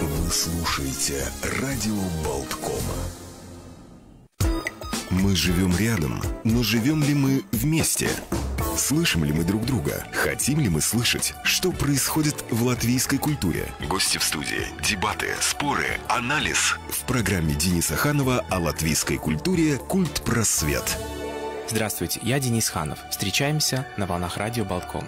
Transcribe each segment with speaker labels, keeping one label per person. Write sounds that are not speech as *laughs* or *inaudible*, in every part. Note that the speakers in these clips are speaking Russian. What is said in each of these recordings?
Speaker 1: Вы слушаете радио Болткома. Мы живем рядом, но живем ли мы вместе? Слышим ли мы друг друга? Хотим ли мы слышать, что происходит в латвийской культуре? Гости в студии, дебаты, споры, анализ. В программе Дениса Ханова о латвийской культуре «Культ просвет».
Speaker 2: Здравствуйте, я Денис Ханов. Встречаемся на волнах радио Болтком.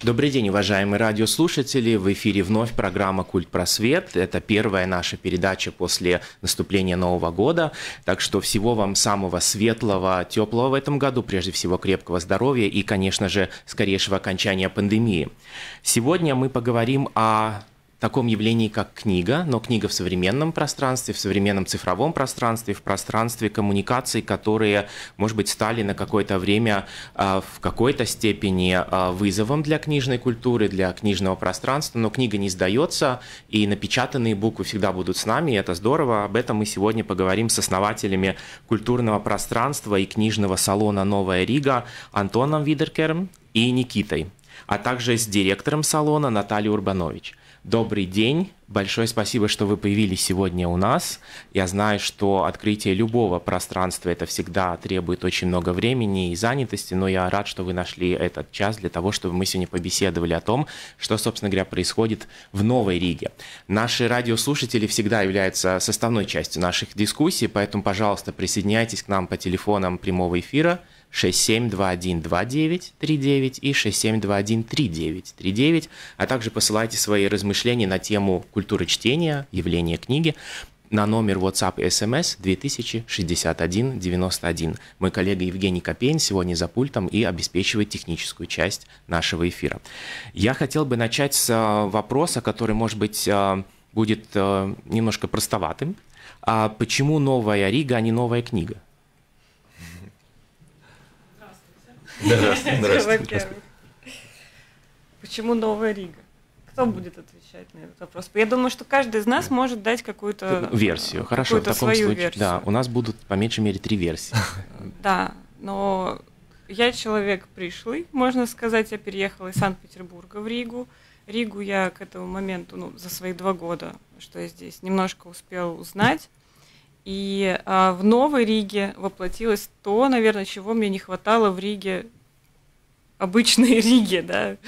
Speaker 2: Добрый день, уважаемые радиослушатели. В эфире вновь программа «Культ просвет». Это первая наша передача после наступления Нового года. Так что всего вам самого светлого, теплого в этом году. Прежде всего, крепкого здоровья и, конечно же, скорейшего окончания пандемии. Сегодня мы поговорим о таком явлении, как книга, но книга в современном пространстве, в современном цифровом пространстве, в пространстве коммуникаций, которые, может быть, стали на какое-то время а, в какой-то степени а, вызовом для книжной культуры, для книжного пространства, но книга не сдается, и напечатанные буквы всегда будут с нами, и это здорово. Об этом мы сегодня поговорим с основателями культурного пространства и книжного салона «Новая Рига» Антоном Видеркером и Никитой, а также с директором салона Натальей Урбанович. Добрый день. Большое спасибо, что вы появились сегодня у нас. Я знаю, что открытие любого пространства это всегда требует очень много времени и занятости, но я рад, что вы нашли этот час для того, чтобы мы сегодня побеседовали о том, что, собственно говоря, происходит в Новой Риге. Наши радиослушатели всегда являются составной частью наших дискуссий, поэтому, пожалуйста, присоединяйтесь к нам по телефонам прямого эфира – 67212939 и 67213939, а также посылайте свои размышления на тему культуры чтения, явления книги на номер WhatsApp и SMS 206191. Мой коллега Евгений Копейн сегодня за пультом и обеспечивает техническую часть нашего эфира. Я хотел бы начать с а, вопроса, который, может быть, а, будет а, немножко простоватым. А почему новая Рига, а не новая книга?
Speaker 3: Здравствуйте. Здравствуйте. Почему Новая Рига? Кто будет отвечать на этот вопрос? Я думаю, что каждый из нас может дать какую-то
Speaker 2: версию. Хорошо, в таком
Speaker 3: свою
Speaker 2: случае,
Speaker 3: версию.
Speaker 2: да, у нас будут по меньшей мере три версии. *laughs*
Speaker 3: Да, но я человек пришлый, можно сказать, я переехала из Санкт-Петербурга в Ригу. Ригу я к этому моменту, ну, за свои два года, что я здесь, немножко успел узнать. И а, в Новой Риге воплотилось то, наверное, чего мне не хватало в Риге, обычной *laughs* Риге, да.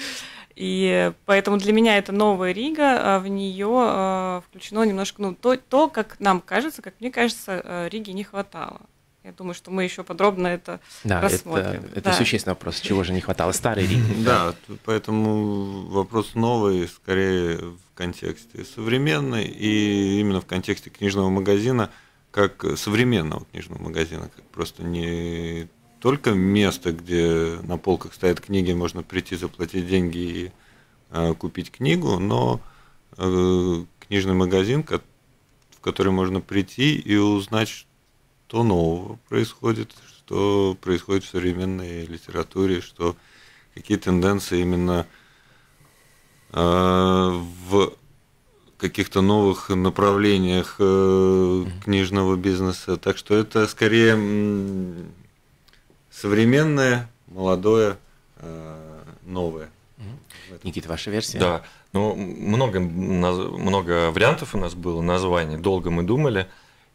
Speaker 3: И поэтому для меня это новая Рига, а в нее а, включено немножко, ну, то, то, как нам кажется, как мне кажется, а, Риге не хватало. Я думаю, что мы еще подробно это
Speaker 2: да,
Speaker 3: рассмотрим.
Speaker 2: Это, это да. существенный вопрос, чего же не хватало старой Риги. *laughs*
Speaker 4: Да, поэтому вопрос новый, скорее в контексте современный и именно в контексте книжного магазина – как современного книжного магазина, как просто не только место, где на полках стоят книги, можно прийти, заплатить деньги и э, купить книгу, но э, книжный магазин, в который можно прийти и узнать, что нового происходит, что происходит в современной литературе, что какие тенденции именно э, в каких-то новых направлениях э, книжного бизнеса. Так что это скорее современное, молодое, э, новое.
Speaker 2: Никита, ваша версия?
Speaker 5: Да. Ну, много, много вариантов у нас было названий. Долго мы думали,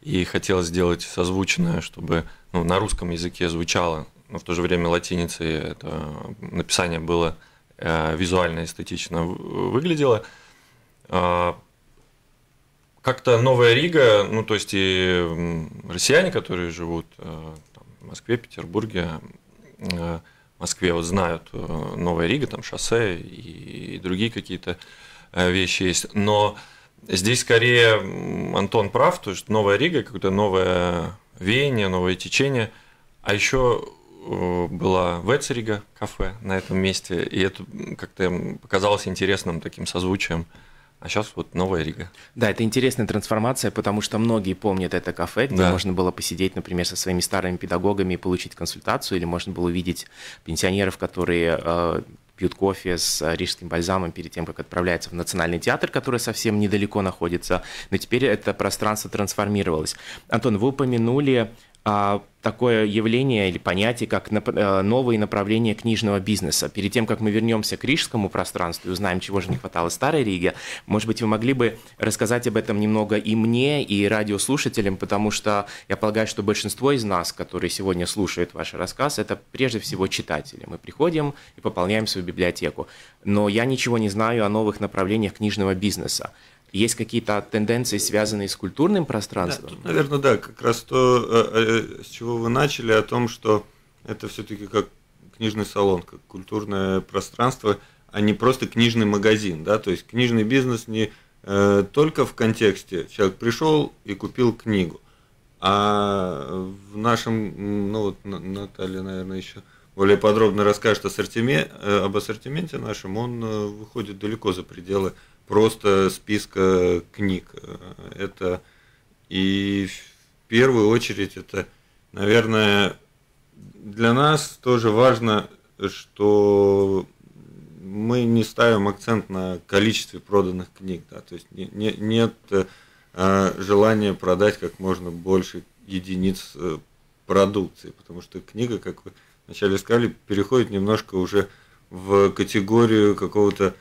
Speaker 5: и хотелось сделать созвучное, чтобы ну, на русском языке звучало, но в то же время латиницей это написание было э, визуально эстетично выглядело. А, как-то Новая Рига, ну то есть и россияне, которые живут э, там, в Москве, Петербурге, э, в Москве вот знают э, Новая Рига, там шоссе и другие какие-то вещи есть. Но здесь скорее Антон прав, то есть Новая Рига, какое-то новое веяние, новое течение. А еще была Вецерига кафе на этом месте, и это как-то показалось интересным таким созвучием а сейчас вот новая Рига.
Speaker 2: Да, это интересная трансформация, потому что многие помнят это кафе, где да. можно было посидеть, например, со своими старыми педагогами и получить консультацию, или можно было увидеть пенсионеров, которые э, пьют кофе с рижским бальзамом перед тем, как отправляются в Национальный театр, который совсем недалеко находится. Но теперь это пространство трансформировалось. Антон, вы упомянули такое явление или понятие, как э, новые направления книжного бизнеса. Перед тем, как мы вернемся к рижскому пространству и узнаем, чего же не хватало старой Риге, может быть, вы могли бы рассказать об этом немного и мне, и радиослушателям, потому что я полагаю, что большинство из нас, которые сегодня слушают ваш рассказ, это прежде всего читатели. Мы приходим и пополняем свою библиотеку. Но я ничего не знаю о новых направлениях книжного бизнеса. Есть какие-то тенденции, связанные с культурным пространством?
Speaker 4: Да, тут, наверное, да, как раз то, э, э, с чего вы начали, о том, что это все-таки как книжный салон, как культурное пространство, а не просто книжный магазин, да, то есть книжный бизнес не э, только в контексте человек пришел и купил книгу, а в нашем, ну вот Наталья, наверное, еще более подробно расскажет ассортимент, об ассортименте нашем, он выходит далеко за пределы просто списка книг. Это и в первую очередь это, наверное, для нас тоже важно, что мы не ставим акцент на количестве проданных книг, да, то есть не, не, нет э, желания продать как можно больше единиц э, продукции, потому что книга, как вы вначале сказали, переходит немножко уже в категорию какого-то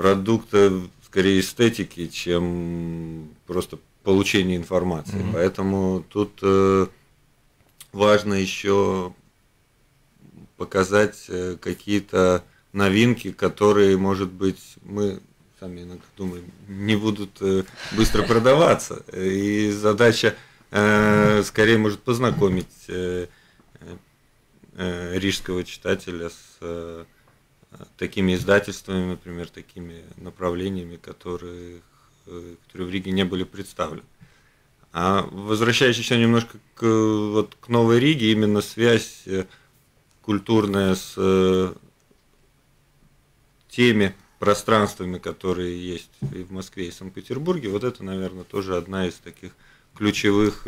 Speaker 4: продукта скорее эстетики, чем просто получение информации. Mm-hmm. Поэтому тут э, важно еще показать э, какие-то новинки, которые, может быть, мы сами иногда думаем, не будут э, быстро продаваться. И задача э, скорее может познакомить э, э, рижского читателя с э, такими издательствами, например, такими направлениями, которые, э, которые в Риге не были представлены. А возвращаясь еще немножко к, вот, к Новой Риге, именно связь э, культурная с э, теми пространствами, которые есть и в Москве, и в Санкт-Петербурге, вот это, наверное, тоже одна из таких ключевых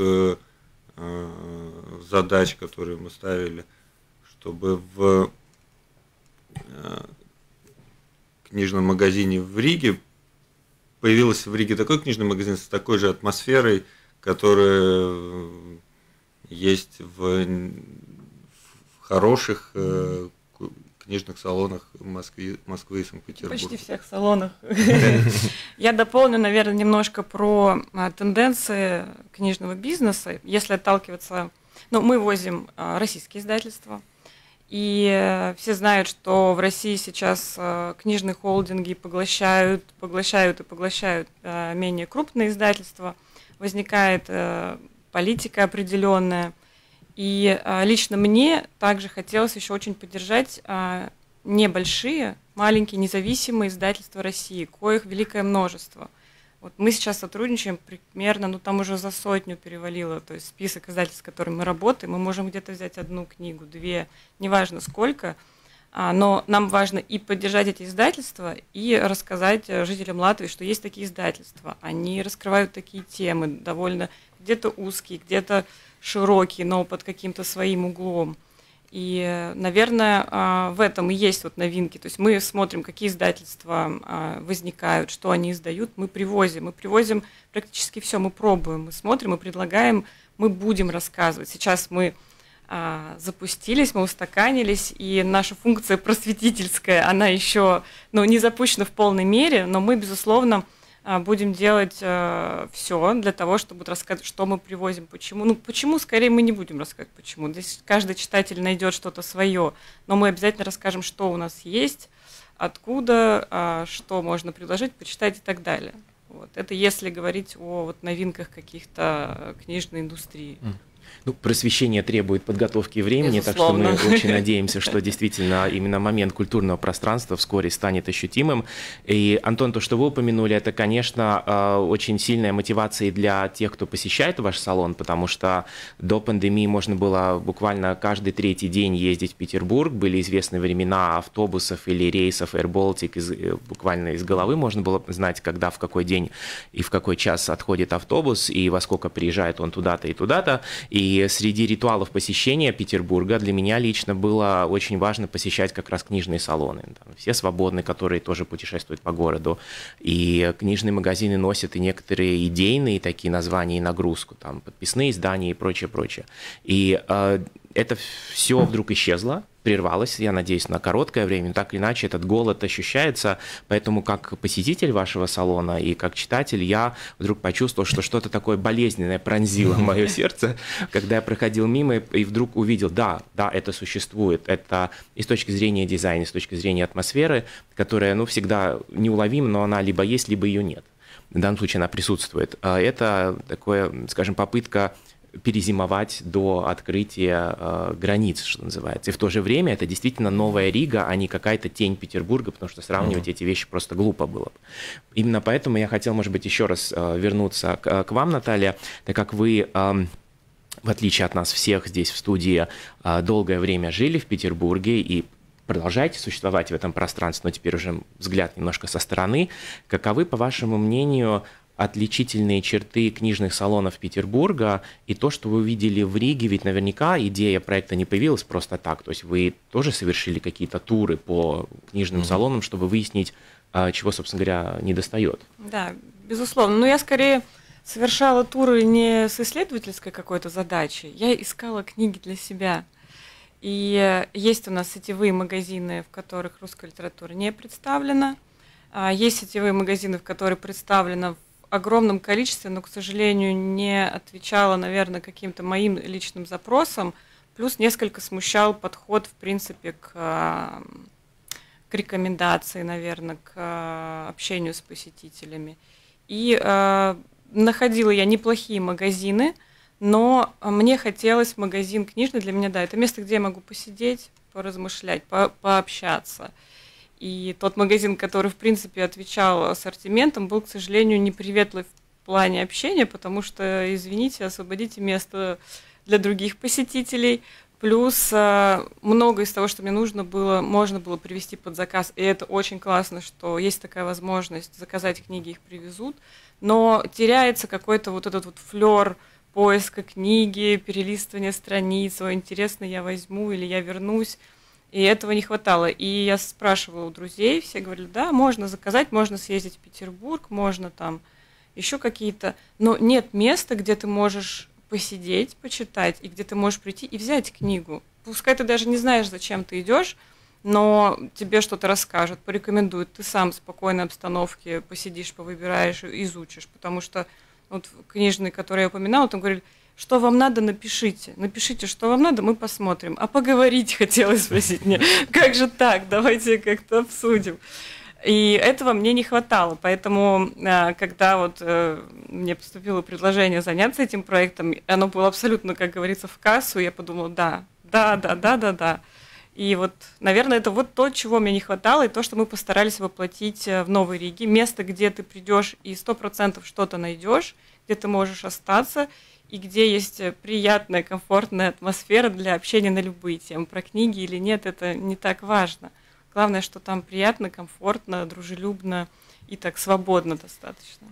Speaker 4: задач, которые мы ставили, чтобы в книжном магазине в Риге. Появился в Риге такой книжный магазин с такой же атмосферой, которая есть в, в хороших э, книжных салонах Москвы, Москвы и Санкт-Петербурга.
Speaker 3: Почти всех салонах. *laughs* Я дополню, наверное, немножко про а, тенденции книжного бизнеса. Если отталкиваться, ну, мы возим российские издательства, и э, все знают, что в России сейчас э, книжные холдинги поглощают, поглощают и поглощают э, менее крупные издательства. Возникает политика определенная. И лично мне также хотелось еще очень поддержать небольшие, маленькие независимые издательства России, коих великое множество – вот мы сейчас сотрудничаем примерно, ну там уже за сотню перевалило, то есть список издательств, с которыми мы работаем, мы можем где-то взять одну книгу, две, неважно сколько, а, но нам важно и поддержать эти издательства, и рассказать э, жителям Латвии, что есть такие издательства. Они раскрывают такие темы, довольно где-то узкие, где-то широкие, но под каким-то своим углом. И, наверное, а, в этом и есть вот новинки. То есть мы смотрим, какие издательства а, возникают, что они издают, мы привозим. Мы привозим практически все, мы пробуем, мы смотрим, мы предлагаем, мы будем рассказывать. Сейчас мы а, запустились, мы устаканились, и наша функция просветительская, она еще ну, не запущена в полной мере, но мы, безусловно, будем делать э, все для того, чтобы рассказать, что мы привозим, почему. Ну, почему, скорее, мы не будем рассказывать, почему. Здесь каждый читатель найдет что-то свое, но мы обязательно расскажем, что у нас есть, откуда, э, что можно предложить, почитать и так далее. Вот. Это если говорить о вот, новинках каких-то книжной индустрии. Mm.
Speaker 2: Ну, просвещение требует подготовки и времени, Безусловно. так что мы очень надеемся, *laughs* что действительно именно момент культурного пространства вскоре станет ощутимым. И, Антон, то, что вы упомянули, это, конечно, э, очень сильная мотивация для тех, кто посещает ваш салон, потому что до пандемии можно было буквально каждый третий день ездить в Петербург, были известны времена автобусов или рейсов Air Baltic, из, э, буквально из головы можно было знать, когда, в какой день и в какой час отходит автобус, и во сколько приезжает он туда-то и туда-то. И среди ритуалов посещения Петербурга для меня лично было очень важно посещать как раз книжные салоны. Там все свободные, которые тоже путешествуют по городу. И книжные магазины носят и некоторые идейные такие названия и нагрузку, там подписные издания и прочее, прочее. И э, это все вдруг исчезло, прервалось, я надеюсь, на короткое время. Так или иначе, этот голод ощущается. Поэтому, как посетитель вашего салона и как читатель, я вдруг почувствовал, что что-то такое болезненное пронзило *laughs* мое сердце, когда я проходил мимо и вдруг увидел, да, да, это существует. Это и с точки зрения дизайна, и с точки зрения атмосферы, которая, ну, всегда неуловима, но она либо есть, либо ее нет. В данном случае она присутствует. А это такое, скажем, попытка перезимовать до открытия э, границ, что называется. И в то же время это действительно новая Рига, а не какая-то тень Петербурга, потому что сравнивать mm-hmm. эти вещи просто глупо было бы. Именно поэтому я хотел, может быть, еще раз э, вернуться к, к вам, Наталья, так как вы... Э, в отличие от нас всех здесь в студии, э, долгое время жили в Петербурге и продолжаете существовать в этом пространстве, но теперь уже взгляд немножко со стороны. Каковы, по вашему мнению, отличительные черты книжных салонов Петербурга и то, что вы увидели в Риге, ведь наверняка идея проекта не появилась просто так, то есть вы тоже совершили какие-то туры по книжным mm-hmm. салонам, чтобы выяснить, а, чего, собственно говоря, не достает.
Speaker 3: Да, безусловно. Но я скорее совершала туры не с исследовательской какой-то задачей, я искала книги для себя. И есть у нас сетевые магазины, в которых русская литература не представлена. А, есть сетевые магазины, в которых представлена огромном количестве, но, к сожалению, не отвечала, наверное, каким-то моим личным запросам. Плюс несколько смущал подход, в принципе, к, к рекомендации, наверное, к общению с посетителями. И э, находила я неплохие магазины, но мне хотелось магазин книжный для меня, да, это место, где я могу посидеть, поразмышлять, по пообщаться. И тот магазин, который, в принципе, отвечал ассортиментом, был, к сожалению, неприветлив в плане общения, потому что, извините, освободите место для других посетителей. Плюс э, много из того, что мне нужно было, можно было привезти под заказ. И это очень классно, что есть такая возможность заказать книги, их привезут. Но теряется какой-то вот этот вот флер поиска книги, перелистывания страниц, о, интересно, я возьму или я вернусь. И этого не хватало. И я спрашивала у друзей, все говорили, да, можно заказать, можно съездить в Петербург, можно там еще какие-то. Но нет места, где ты можешь посидеть, почитать, и где ты можешь прийти и взять книгу. Пускай ты даже не знаешь, зачем ты идешь, но тебе что-то расскажут, порекомендуют. Ты сам в спокойной обстановке посидишь, повыбираешь, изучишь. Потому что вот книжный, который я упоминала, там говорили, что вам надо, напишите. Напишите, что вам надо, мы посмотрим. А поговорить хотелось спросить мне. Как же так? Давайте как-то обсудим. И этого мне не хватало. Поэтому, а, когда вот э, мне поступило предложение заняться этим проектом, оно было абсолютно, как говорится, в кассу, я подумала, да, да, да, да, да, да. И вот, наверное, это вот то, чего мне не хватало, и то, что мы постарались воплотить э, в Новой Риге. Место, где ты придешь и сто процентов что-то найдешь, где ты можешь остаться, и где есть э, приятная, комфортная атмосфера для общения на любые темы. Про книги или нет, это не так важно. Главное, что там приятно, комфортно, дружелюбно и так свободно достаточно.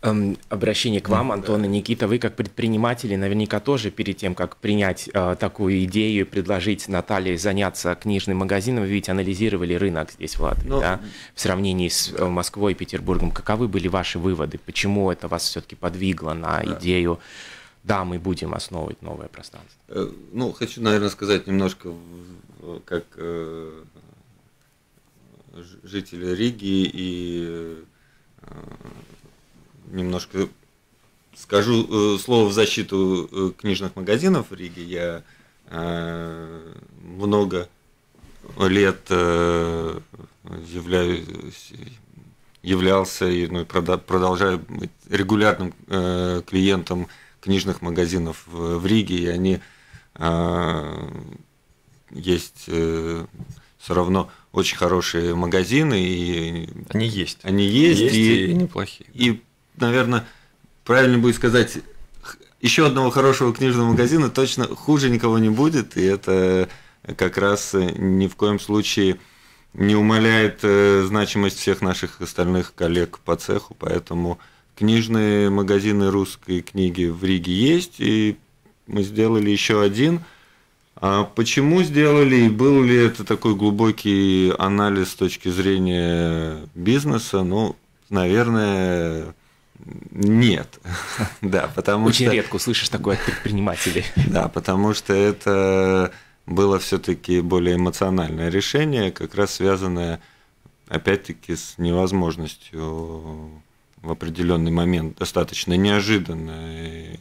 Speaker 2: Эм, обращение к вам, Антон и Никита. Вы как предприниматели наверняка тоже перед тем, как принять э, такую идею и предложить Наталье заняться книжным магазином, вы ведь анализировали рынок здесь в Латвии, ну, да? в сравнении с э, Москвой и Петербургом. Каковы были ваши выводы? Почему это вас все-таки подвигло на да. идею да, мы будем основывать новое пространство.
Speaker 4: Э, ну, хочу, наверное, сказать немножко как э, жители Риги и э, немножко скажу э, слово в защиту э, книжных магазинов в Риге. Я э, много лет являюсь, являлся и ну, продолжаю быть регулярным клиентом книжных магазинов в, в Риге, и они есть все равно очень хорошие магазины и
Speaker 5: они есть.
Speaker 4: они есть,
Speaker 5: есть и, и неплохие
Speaker 4: и наверное, правильно будет сказать, еще одного хорошего книжного магазина точно хуже никого не будет, и это как раз ни в коем случае не умаляет э, значимость всех наших остальных коллег по цеху, поэтому книжные магазины русской книги в Риге есть, и мы сделали еще один. А почему сделали и был ли это такой глубокий анализ с точки зрения бизнеса? Ну, наверное, нет. *laughs*
Speaker 2: да, потому Очень что... редко услышишь такое от предпринимателей. *laughs*
Speaker 4: да, потому что это было все-таки более эмоциональное решение, как раз связанное, опять-таки, с невозможностью в определенный момент, достаточно неожиданной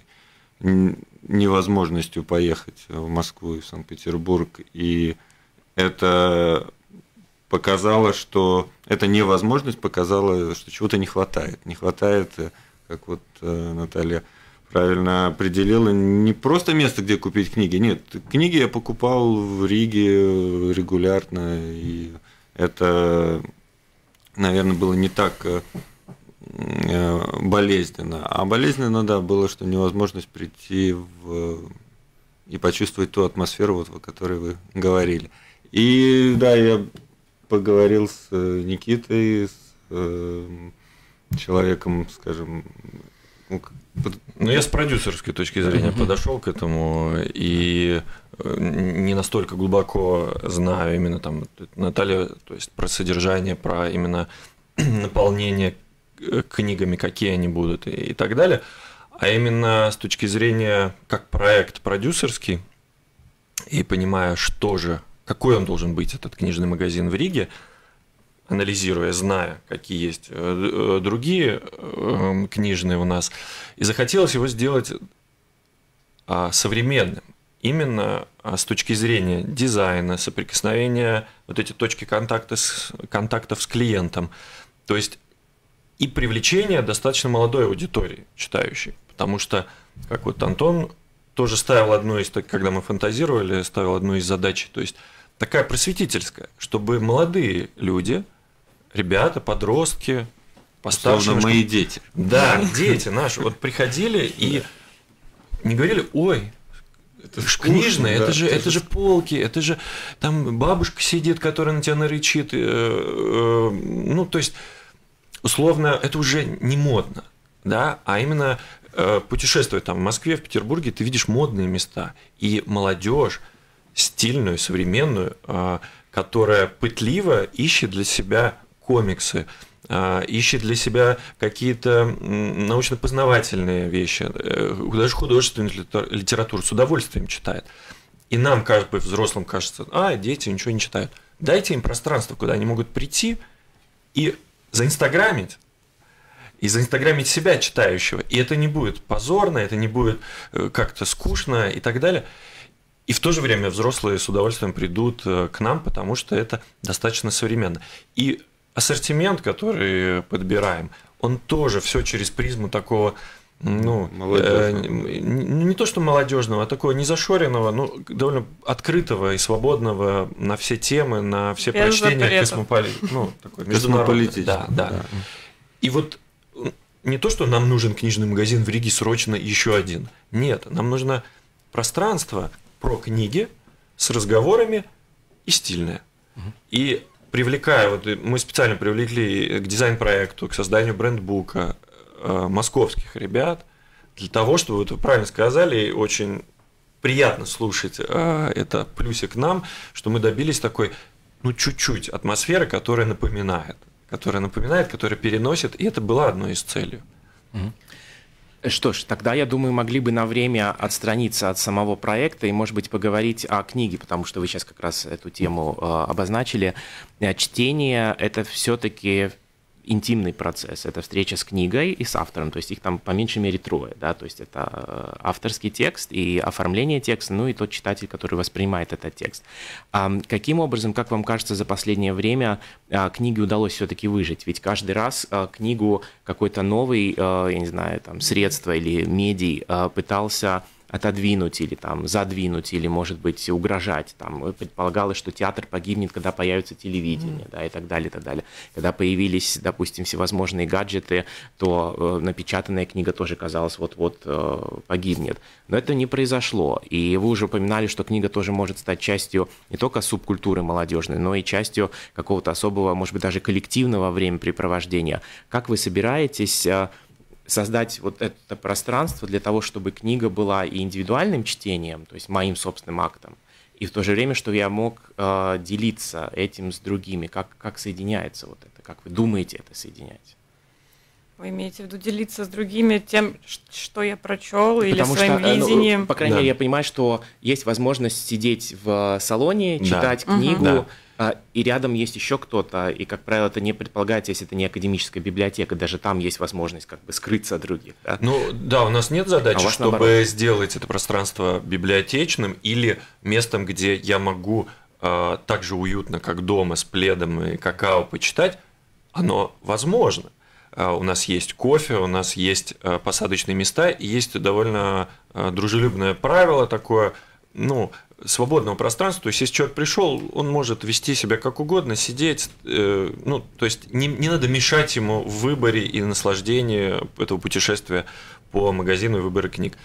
Speaker 4: невозможностью поехать в Москву и в Санкт-Петербург. И это показало, что эта невозможность показала, что чего-то не хватает. Не хватает, э, как вот э, Наталья правильно определила, не просто место, где купить книги. Нет, книги я покупал в Риге регулярно, и это, наверное, было не так э, болезненно. А болезненно, да, было, что невозможность прийти в и почувствовать ту атмосферу, вот, о которой вы говорили. И да, я поговорил с э, Никитой, с э, человеком, скажем,
Speaker 5: ну, ну, я с продюсерской точки зрения подошел к этому и э, не настолько глубоко знаю именно там Наталья, то есть про содержание, про именно *clears throat* наполнение книгами, какие они будут и, и так далее, а именно с точки зрения как проект продюсерский и понимая, что же какой он должен быть, этот книжный магазин в Риге, анализируя, зная, какие есть э, э, другие эм, книжные у нас, и захотелось его сделать а, современным. Именно а, с точки зрения дизайна, соприкосновения, вот эти точки контакта с, контактов с клиентом. То есть и привлечение достаточно молодой аудитории читающей. Потому что, как вот Антон тоже ставил одну из, когда мы фантазировали, ставил одну из задач, то есть такая просветительская, чтобы молодые люди, ребята, подростки,
Speaker 4: постарше... мои дети.
Speaker 5: Да, дети наши, вот приходили и не говорили, ой, это же книжное, да, это же, это же полки, это же там бабушка сидит, которая на тебя нарычит. Э, э, ну, то есть, условно, это уже не модно, да, а именно э, путешествовать там в Москве, в Петербурге, ты видишь модные места, и молодежь стильную, современную, а, которая пытливо ищет для себя комиксы, а, ищет для себя какие-то научно-познавательные вещи, э, даже художественную литературу с удовольствием читает. И нам, как бы взрослым, кажется, а, дети ничего не читают. Дайте им пространство, куда они могут прийти и заинстаграмить, и заинстаграмить себя читающего. И это не будет позорно, это не будет э, как-то скучно и так далее. И в то же время взрослые с удовольствием придут э, к нам, потому что это достаточно современно. И ассортимент, который подбираем, он тоже все через призму такого ну, э, не, то что молодежного, а такого незашоренного, ну, довольно открытого и свободного на все темы, на все Без прочтения космополи... ну, такой *laughs*
Speaker 4: космополитический.
Speaker 5: Да, да, да. И вот не то, что нам нужен книжный магазин в Риге срочно еще один. Нет, нам нужно пространство, про книги с разговорами и стильное. Угу. И привлекая, вот мы специально привлекли к дизайн-проекту, к созданию брендбука э, московских ребят, для того, чтобы, вот вы правильно сказали, очень приятно слушать э, это плюсик нам, что мы добились такой, ну, чуть-чуть атмосферы, которая напоминает, которая напоминает, которая переносит, и это была одной из целей. Угу.
Speaker 2: Что ж, тогда, я думаю, могли бы на время отстраниться от самого проекта и, может быть, поговорить о книге, потому что вы сейчас как раз эту тему э, обозначили. Э, чтение – это все-таки интимный процесс. Это встреча с книгой и с автором, то есть их там по меньшей мере трое, да, то есть это э, авторский текст и оформление текста, ну и тот читатель, который воспринимает этот текст. А каким образом, как вам кажется, за последнее время а, книге удалось все-таки выжить? Ведь каждый раз а, книгу какой-то новый, а, я не знаю, там, средство или медий пытался отодвинуть или там задвинуть или, может быть, угрожать. Там предполагалось, что театр погибнет, когда появится телевидение, mm. да, и так далее, и так далее. Когда появились, допустим, всевозможные гаджеты, то э, напечатанная книга тоже казалось вот-вот э, погибнет. Но это не произошло. И вы уже упоминали, что книга тоже может стать частью не только субкультуры молодежной, но и частью какого-то особого, может быть, даже коллективного времяпрепровождения. Как вы собираетесь э, создать вот это пространство для того, чтобы книга была и индивидуальным чтением, то есть моим собственным актом, и в то же время, чтобы я мог э, делиться этим с другими. Как, как соединяется вот это? Как вы думаете это соединять?
Speaker 3: Вы имеете в виду делиться с другими тем, что я прочел, или своим что, видением?
Speaker 2: Ну, по крайней да. мере, я понимаю, что есть возможность сидеть в салоне, читать да. книгу, угу. да. И рядом есть еще кто-то, и, как правило, это не предполагается, если это не академическая библиотека, даже там есть возможность как бы скрыться от других. Да?
Speaker 5: Ну да, у нас нет задачи, а чтобы наоборот. сделать это пространство библиотечным или местом, где я могу э, так же уютно, как дома, с пледом и какао почитать, оно возможно. А, у нас есть кофе, у нас есть а, посадочные места, и есть довольно а, дружелюбное правило такое, ну, свободного пространства. То есть, если человек пришел, он может вести себя как угодно, сидеть. Э, ну, то есть, не, не надо мешать ему в выборе и наслаждении этого путешествия по магазину и выбора книг.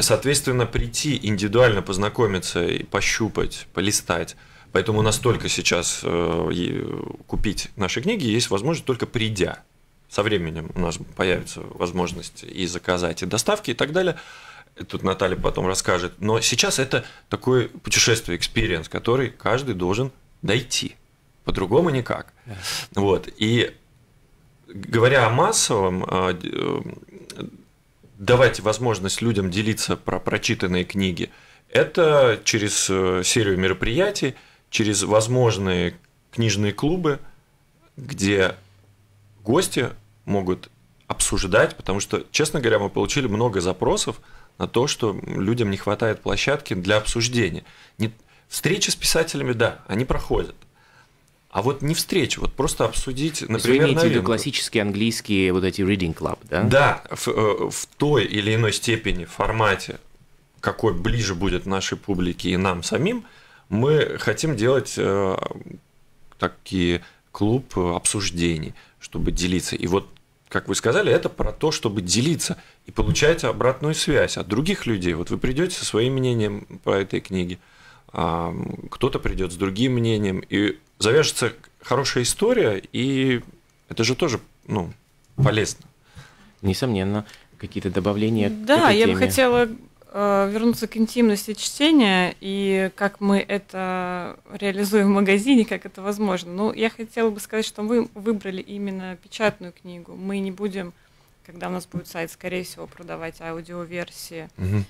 Speaker 5: Соответственно, прийти индивидуально познакомиться и пощупать, полистать. Поэтому у нас только сейчас э, купить наши книги есть возможность только придя со временем у нас появится возможность и заказать, и доставки, и так далее. Тут Наталья потом расскажет. Но сейчас это такое путешествие, experience, который каждый должен дойти. По-другому никак. Вот. И говоря о массовом, а, э, давать возможность людям делиться про прочитанные книги, это через э, серию мероприятий, через возможные книжные клубы, где гости могут обсуждать, потому что, честно говоря, мы получили много запросов на то, что людям не хватает площадки для обсуждения. Не... Встречи с писателями, да, они проходят. А вот не встречи, вот просто обсудить, например,
Speaker 2: Вы имеете в виду классические английские вот эти reading club, да?
Speaker 5: Да, в, э, в той или иной степени, формате, какой ближе будет нашей публике и нам самим, мы хотим делать э, такие клуб обсуждений, чтобы делиться. И вот как вы сказали, это про то, чтобы делиться и получать обратную связь от других людей. Вот вы придете со своим мнением по этой книге, а кто-то придет с другим мнением, и завяжется хорошая история, и это же тоже ну, полезно.
Speaker 2: Несомненно, какие-то добавления.
Speaker 3: Да, я бы хотела вернуться к интимности чтения и как мы это реализуем в магазине, как это возможно. Ну, я хотела бы сказать, что мы выбрали именно печатную книгу. Мы не будем, когда у нас будет сайт, скорее всего, продавать аудиоверсии. Угу.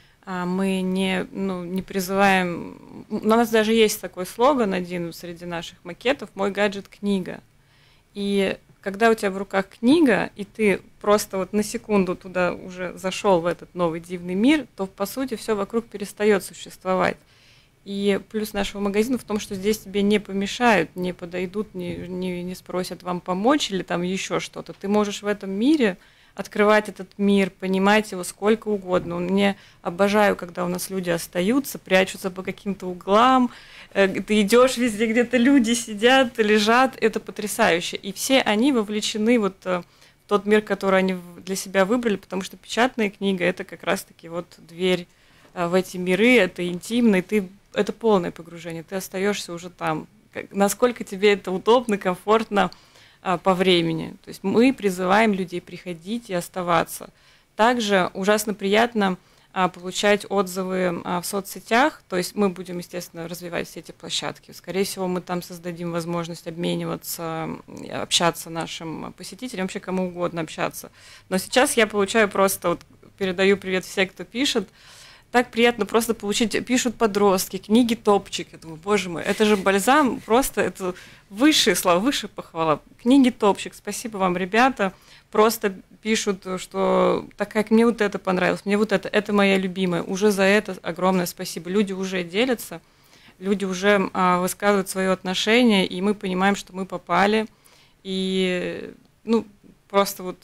Speaker 3: Мы не, ну, не призываем... У нас даже есть такой слоган один среди наших макетов «Мой гаджет – книга». И когда у тебя в руках книга, и ты просто вот на секунду туда уже зашел в этот новый дивный мир, то по сути все вокруг перестает существовать. И плюс нашего магазина в том, что здесь тебе не помешают, не подойдут, не, не, не спросят вам помочь или там еще что-то. Ты можешь в этом мире открывать этот мир, понимать его сколько угодно. Мне обожаю, когда у нас люди остаются, прячутся по каким-то углам, Э, ты идешь везде, где-то люди сидят, лежат, это потрясающе. И все они вовлечены вот э, в тот мир, который они для себя выбрали, потому что печатная книга это как раз-таки вот дверь э, в эти миры, это интимно, и ты это полное погружение, ты остаешься уже там. Насколько тебе это удобно, комфортно по времени. То есть мы призываем людей приходить и оставаться. Также ужасно приятно а, получать отзывы а, в соцсетях. То есть мы будем, естественно, развивать все эти площадки. Скорее всего, мы там создадим возможность обмениваться, общаться нашим посетителям, вообще кому угодно общаться. Но сейчас я получаю просто, вот, передаю привет всем, кто пишет, так приятно просто получить, пишут подростки, книги топчик. Я думаю, боже мой, это же бальзам, просто это высшие слова, высшая похвала. Книги топчик, спасибо вам, ребята. Просто пишут, что такая, мне вот это понравилось, мне вот это, это моя любимая. Уже за это огромное спасибо. Люди уже делятся, люди уже а, высказывают свое отношение, и мы понимаем, что мы попали. И, ну, просто вот...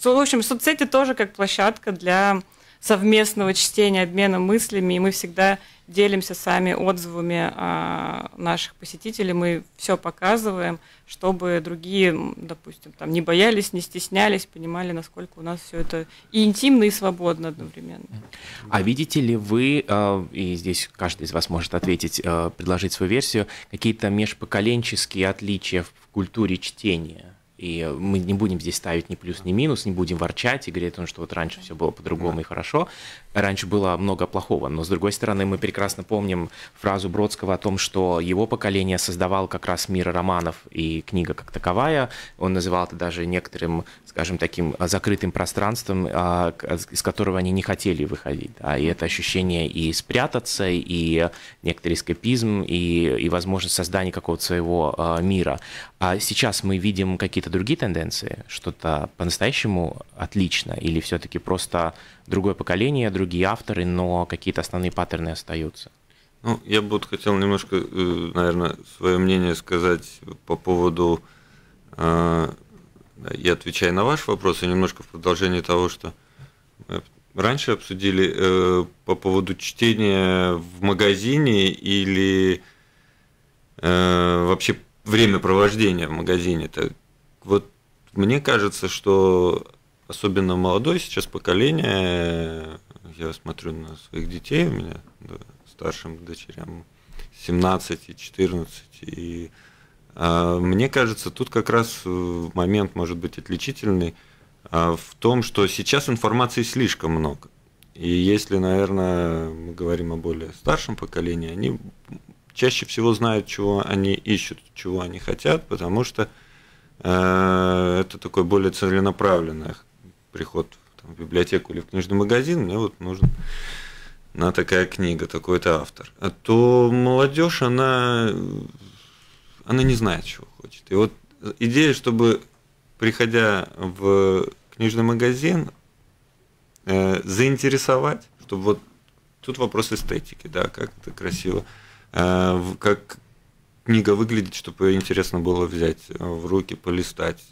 Speaker 3: В общем, соцсети тоже как площадка для совместного чтения, обмена мыслями, и мы всегда делимся сами отзывами а, наших посетителей, мы все показываем, чтобы другие, допустим, там не боялись, не стеснялись, понимали, насколько у нас все это и интимно, и свободно одновременно.
Speaker 2: А видите ли вы, а, и здесь каждый из вас может ответить, а, предложить свою версию, какие-то межпоколенческие отличия в культуре чтения? И мы не будем здесь ставить ни плюс, ни минус, не будем ворчать и говорить о том, что вот раньше все было по-другому да. и хорошо. Раньше было много плохого. Но, с другой стороны, мы прекрасно помним фразу Бродского о том, что его поколение создавал как раз мир романов и книга как таковая. Он называл это даже некоторым, скажем, таким закрытым пространством, а, из которого они не хотели выходить. Да. И это ощущение и спрятаться, и некоторый эскапизм, и, и возможность создания какого-то своего а, мира. А сейчас мы видим какие-то другие тенденции, что-то по-настоящему отлично, или все-таки просто другое поколение, другие авторы, но какие-то основные паттерны остаются?
Speaker 4: Ну, я бы вот хотел немножко, э, наверное, свое мнение сказать по поводу, э, я отвечаю на ваш вопрос, и немножко в продолжении того, что мы раньше обсудили э, по поводу чтения в магазине или вообще времяпровождения в магазине. -то. Вот мне кажется, что особенно молодое сейчас поколение, я смотрю на своих детей, у меня да, старшим дочерям 17 и 14, и а, мне кажется, тут как раз момент может быть отличительный а, в том, что сейчас информации слишком много. И если, наверное, мы говорим о более старшем поколении, они чаще всего знают, чего они ищут, чего они хотят, потому что э, это такой более целенаправленный приход там, в библиотеку или в книжный магазин, мне вот нужен на такая книга, такой-то автор. А то молодежь, она, она не знает, чего хочет. И вот идея, чтобы, приходя в книжный магазин, э, заинтересовать, чтобы вот тут вопрос эстетики, да, как это красиво Э, как книга выглядит, чтобы интересно было взять э, в руки, полистать,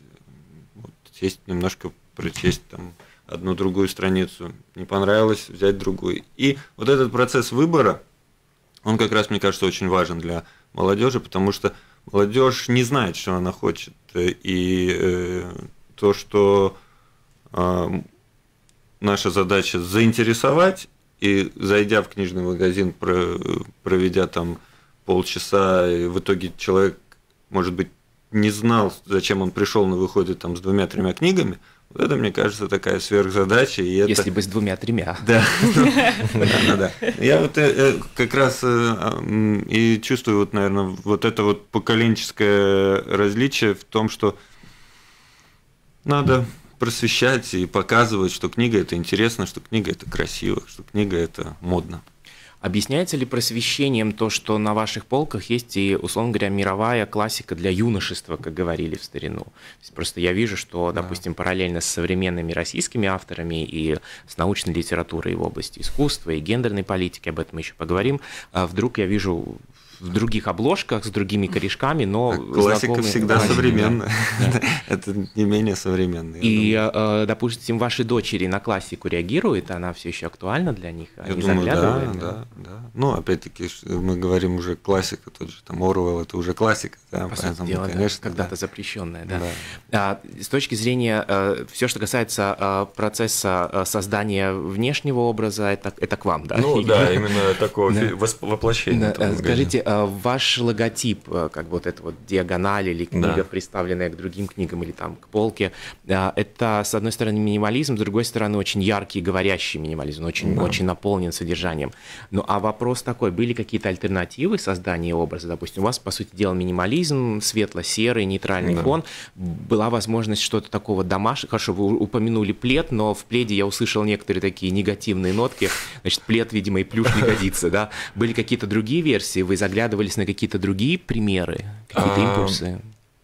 Speaker 4: вот, сесть немножко прочесть там одну другую страницу, не понравилось, взять другую. И вот этот процесс выбора, он как раз, мне кажется, очень важен для молодежи, потому что молодежь не знает, что она хочет. И э, то, что э, наша задача заинтересовать и зайдя в книжный магазин, проведя там полчаса, и в итоге человек, может быть, не знал, зачем он пришел, но выходит там с двумя-тремя книгами, вот это, мне кажется, такая сверхзадача. И это...
Speaker 2: Если бы с двумя-тремя.
Speaker 4: Да. Я вот э, э, как раз э, и чувствую, вот, наверное, вот это вот поколенческое различие в том, что надо просвещать и показывать, что книга это интересно, что книга это красиво, что книга это модно.
Speaker 2: Объясняется ли просвещением то, что на ваших полках есть и, условно говоря, мировая классика для юношества, как говорили в старину? Просто я вижу, что, допустим, параллельно с современными российскими авторами и с научной литературой в области искусства и гендерной политики, об этом мы еще поговорим, а вдруг я вижу в других обложках с другими корешками, но
Speaker 4: классика знакомые... всегда да, современная. Да. *laughs* Это не менее современная.
Speaker 2: И, э, допустим, ваши дочери на классику реагируют, она все еще актуальна для них?
Speaker 4: Я Они думаю, да, да, да. Ну, опять-таки, мы говорим уже классика, тот же там Орвелл, это уже классика,
Speaker 2: да, По поэтому, дела, конечно, когда-то да. запрещенная, да. да. А, с точки зрения э, все, что касается э, процесса создания внешнего образа, это это к вам, да?
Speaker 5: Ну *laughs* да, именно такого воплощения.
Speaker 2: Скажите, Э, ваш логотип, э, как вот эта вот диагональ или книга, да. приставленная к другим книгам или там к полке, э, это, с одной стороны, минимализм, с другой стороны, очень яркий, говорящий минимализм, очень, да. очень наполнен содержанием. Ну, а вопрос такой, были какие-то альтернативы создания образа? Допустим, у вас, по сути дела, минимализм, светло-серый, нейтральный да. фон. Была возможность что-то такого домашнего? Хорошо, вы упомянули плед, но в пледе я услышал некоторые такие негативные нотки. Значит, плед, видимо, и плюш не годится, да? Были какие-то другие версии? Вы заглядывали заглядывались на какие-то другие примеры, какие-то а, импульсы?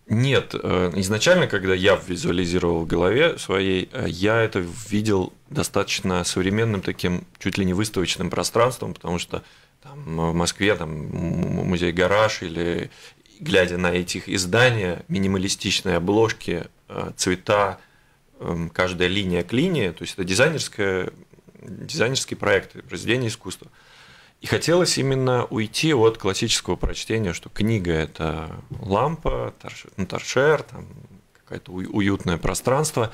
Speaker 5: Нет, э, изначально, когда я визуализировал в голове своей, э, я это видел достаточно современным таким, чуть ли не выставочным пространством, потому что там, в Москве там музей гараж или глядя на этих издания, минималистичные обложки, э, цвета, эм, каждая линия к линии, то есть это дизайнерская, дизайнерский проект, произведение искусства – и хотелось именно уйти от классического прочтения, что книга – это лампа, торшер, ну, торшер там какое-то уютное пространство.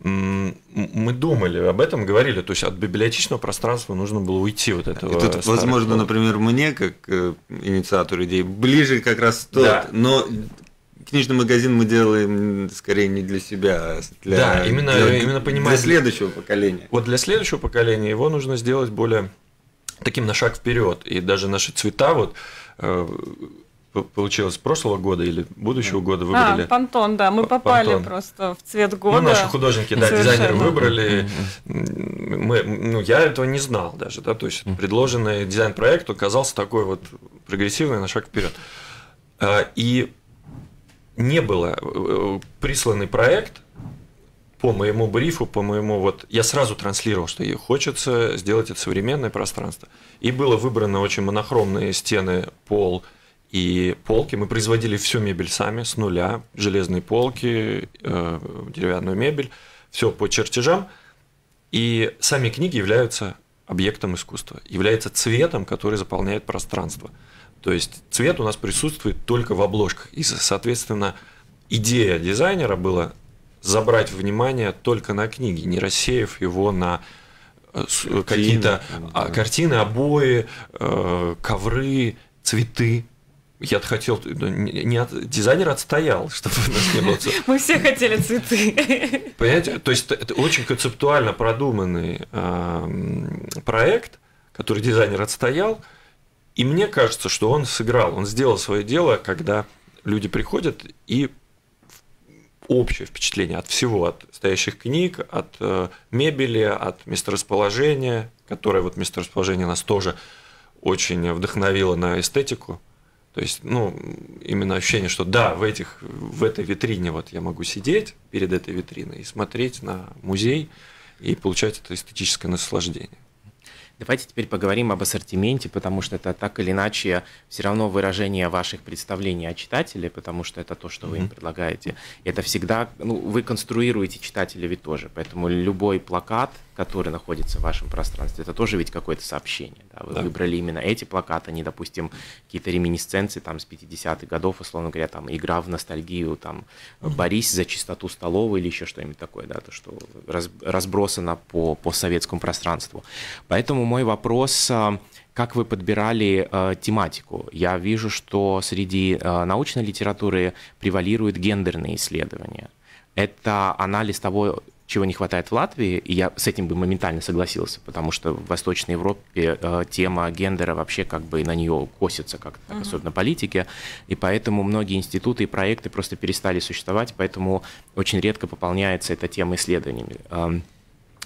Speaker 5: Мы думали об этом, говорили, то есть от библиотечного пространства нужно было уйти вот этого.
Speaker 4: И тут, возможно, например, мне, как э, инициатору идеи, ближе как раз тот, да. но книжный магазин мы делаем скорее не для себя, а для,
Speaker 5: да, именно,
Speaker 4: для,
Speaker 5: именно понимать,
Speaker 4: для следующего поколения.
Speaker 5: Вот для следующего поколения его нужно сделать более таким на шаг вперед. И даже наши цвета вот э, получилось прошлого года или будущего года выбрали.
Speaker 3: А, Пантон, да, мы попали
Speaker 5: Пантон.
Speaker 3: просто в цвет года.
Speaker 5: Ну, наши художники, да,
Speaker 3: Совершенно.
Speaker 5: дизайнеры выбрали. Мы, ну, я этого не знал даже, да, то есть предложенный дизайн-проект оказался такой вот прогрессивный на шаг вперед. А, И не было э, присланный проект по моему брифу, по моему вот, я сразу транслировал, что ей хочется сделать это современное пространство. И было выбрано очень монохромные стены, пол и полки. Мы производили всю мебель сами с нуля, железные полки, э, деревянную мебель, все по чертежам. И сами книги являются объектом искусства, является цветом, который заполняет пространство. То есть цвет у нас присутствует только в обложках. И, соответственно, идея дизайнера была забрать внимание только на книги, не рассеяв его на э, с- какие-то а,
Speaker 4: да.
Speaker 5: картины, обои, э, ковры, цветы. Я хотел, ну, не, от- дизайнер отстоял, *laughs* чтобы у нас не было цветов.
Speaker 3: Мы все хотели цветы.
Speaker 5: Понимаете, то есть это очень концептуально продуманный эм, проект, который дизайнер отстоял, и мне кажется, что он сыграл, он сделал свое дело, когда люди приходят и общее впечатление от всего, от стоящих книг, от э, мебели, от месторасположения, которое вот месторасположение нас тоже очень вдохновило на эстетику. То есть, ну, именно ощущение, что да, в, этих, в этой витрине вот я могу сидеть перед этой витриной и смотреть на музей и получать это эстетическое наслаждение.
Speaker 2: Давайте теперь поговорим об ассортименте, потому что это так или иначе все равно выражение ваших представлений о читателе, потому что это то, что вы им предлагаете. Это всегда, ну, вы конструируете читателя ведь тоже, поэтому любой плакат, который находится в вашем пространстве, это тоже ведь какое-то сообщение. Да? Вы
Speaker 5: Да.
Speaker 2: выбрали именно эти плакаты, не, допустим, какие-то реминисценции там с 50-х годов, условно говоря, там игра в ностальгию, там борись за чистоту столовой или еще что-нибудь такое, да, то, что раз- разбросано по, по советскому пространству. Поэтому мой вопрос, а, как вы подбирали э, тематику? Я вижу, что среди э, научной литературы превалируют гендерные исследования. Это анализ того, чего не хватает в Латвии, и я с этим бы моментально согласился, потому что в Восточной Европе э, тема гендера вообще как бы на нее косится как-то, так, особенно политики, и поэтому многие институты и проекты просто перестали существовать, поэтому очень редко пополняется эта тема исследованиями. Эм,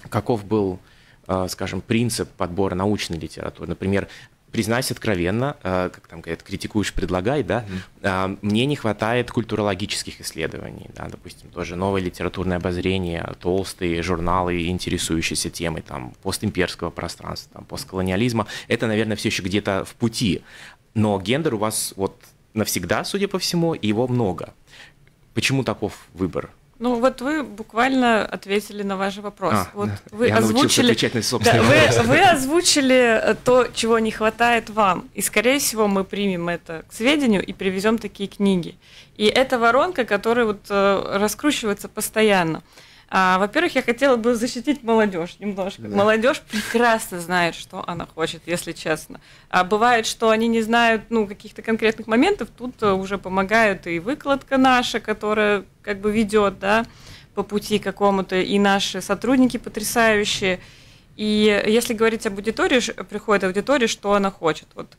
Speaker 2: Каков был, э, скажем, принцип подбора научной литературы? Например, признайся откровенно, э, как там говорят, критикуешь, предлагай, да, э, мне не хватает культурологических исследований, да, допустим, тоже новое литературное обозрение, толстые журналы, интересующиеся темой, там, постимперского пространства, там, постколониализма, это, наверное, все еще где-то в пути, но гендер у вас вот навсегда, судя по всему, и его много. Почему таков выбор?
Speaker 3: Ну, вот вы буквально ответили на ваш вопрос.
Speaker 2: А,
Speaker 3: вот
Speaker 2: да.
Speaker 3: вы
Speaker 2: Я
Speaker 3: озвучили,
Speaker 2: на
Speaker 3: да, вы, вы озвучили э, то, чего не хватает вам. И, скорее всего, мы примем это к сведению и привезем такие книги. И это воронка, которая вот э, раскручивается постоянно. А, во-первых, я хотела бы защитить молодежь немножко.
Speaker 2: Да.
Speaker 3: Молодежь прекрасно знает, что она хочет, если честно. А бывает, что они не знают ну, каких-то конкретных моментов, тут э, уже помогают и выкладка наша, которая как бы ведет, да, по пути какому-то, и наши сотрудники потрясающие. И если говорить об аудитории, приходит аудитория, что она хочет. Вот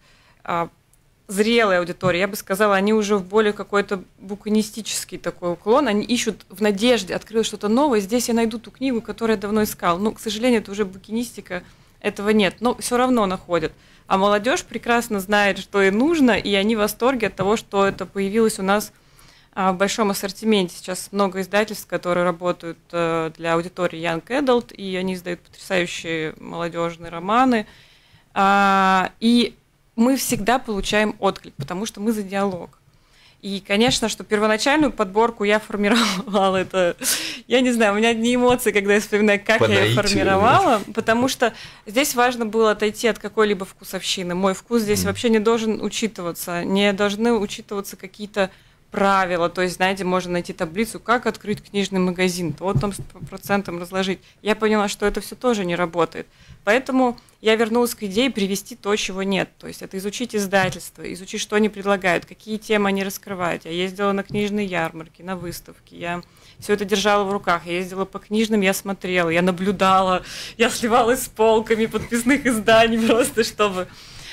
Speaker 3: а, зрелая аудитория, я бы сказала, они уже в более какой-то букинистический такой уклон, они ищут в надежде, открыл что-то новое, здесь я найду ту книгу, которую я давно искал. Ну, к сожалению, это уже букинистика, этого нет, но все равно находят. А молодежь прекрасно знает, что ей нужно, и они в восторге от того, что это появилось у нас а, в большом ассортименте. Сейчас много издательств, которые работают э, для аудитории Young Adult, и они издают потрясающие молодежные романы. А, И мы всегда получаем отклик, потому что мы за диалог. И, конечно, что первоначальную подборку я формировала, это, я не знаю, у меня одни эмоции, когда я вспоминаю, как
Speaker 5: По
Speaker 3: я ее формировала, потому что здесь важно было отойти от какой-либо вкусовщины. Мой вкус здесь вообще не должен учитываться, не должны учитываться какие-то правила, то есть, знаете, можно найти таблицу, как открыть книжный магазин, то вот там по процентам разложить. Я поняла, что это все тоже не работает. Поэтому я вернулась к идее привести то, чего нет. То есть это изучить издательство, изучить, что они предлагают, какие темы они раскрывают. Я ездила на книжные ярмарки, на выставки, я все это держала в руках. Я ездила по книжным, я смотрела, я наблюдала, я сливалась с полками подписных изданий *laughs* просто, чтобы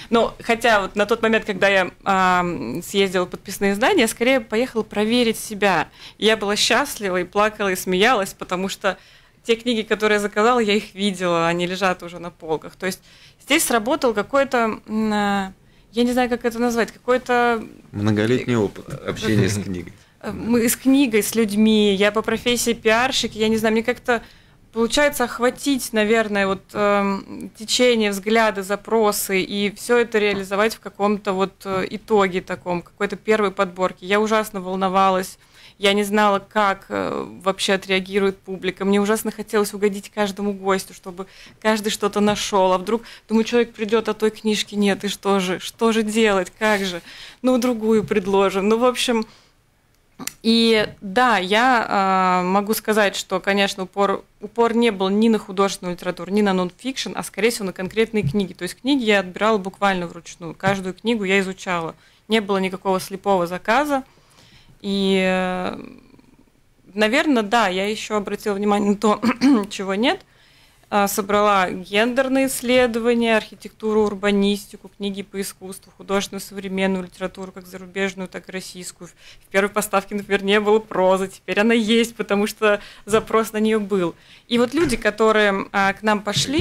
Speaker 3: но хотя вот на тот момент, когда я э, съездила в подписные издания, я скорее поехала проверить себя. Я была счастлива и плакала и смеялась, потому что те книги, которые я заказала, я их видела, они лежат уже на полках. То есть здесь сработал какой-то, э, я не знаю, как это назвать, какой-то...
Speaker 4: Многолетний опыт общения с книгой. *laughs*
Speaker 3: Мы с книгой, с людьми. Я по профессии пиарщик, я не знаю, мне как-то получается охватить, наверное, вот э, течение, взгляды, запросы и все это реализовать в каком-то вот э, итоге таком, какой-то первой подборке. Я ужасно волновалась, я не знала, как э, вообще отреагирует публика. Мне ужасно хотелось угодить каждому гостю, чтобы каждый что-то нашел. А вдруг, думаю, человек придет, а той книжки нет, и что же, что же делать, как же? Ну, другую предложим. Ну, в общем, и да, я э, могу сказать, что, конечно, упор, упор не был ни на художественную литературу, ни на нон-фикшн, а, скорее всего, на конкретные книги. То есть книги я отбирала буквально вручную. Каждую книгу я изучала. Не было никакого слепого заказа. И, э, наверное, да, я еще обратила внимание на то, *clears throat* чего нет – а, собрала гендерные исследования, архитектуру, урбанистику, книги по искусству, художественную современную литературу, как зарубежную, так и российскую. В первой поставке, например, не было прозы, теперь она есть, потому что запрос на нее был. И вот люди, которые а, к нам пошли,